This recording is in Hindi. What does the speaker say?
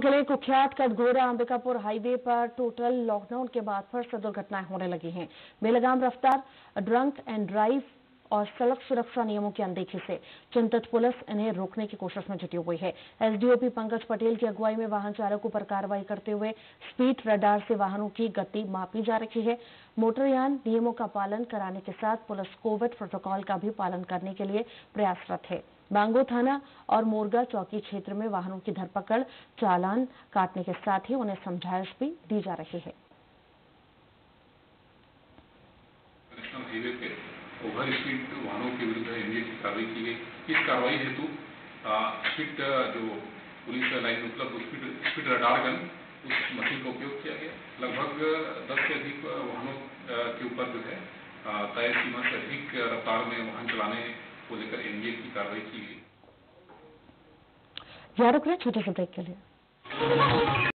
के कुख्यात कटघोरा अंबिकापुर हाईवे पर टोटल लॉकडाउन के बाद फिर से दुर्घटनाएँ होने लगी हैं। बेलगाम रफ्तार, ड्रंक एंड ड्राइव और सड़क सुरक्षा नियमों की अनदेखी से चिंतित पुलिस इन्हें रोकने की कोशिश में जुटी हुई है। एसडीओपी पंकज पटेल की अगुवाई में वाहन चालकों पर कार्रवाई करते हुए स्पीड रडार से वाहनों की गति मापी जा रही है। मोटरयान नियमों का पालन कराने के साथ पुलिस कोविड प्रोटोकॉल का भी पालन करने के लिए प्रयासरत है। बांगो थाना और मोरगा चौकी क्षेत्र में वाहनों की धरपकड़, चालान काटने के साथ ही उन्हें समझाइश भी दी जा रही है। ओवर स्पीड वाहनों के विरुद्ध एनडीए की कार्रवाई की गई। इस कार्रवाई हेतु? स्पीड जो पुलिस लाइन उपलब्ध स्पीड स्पीड रडार गन उस मशीन का उपयोग किया गया। लगभग 10 से अधिक वाहनों के ऊपर जो है तय सीमा से अधिक रफ्तार में वाहन चलाने को लेकर एनडीए की कार्रवाई की गई। रहे छोटे से ब्रेक के लिए।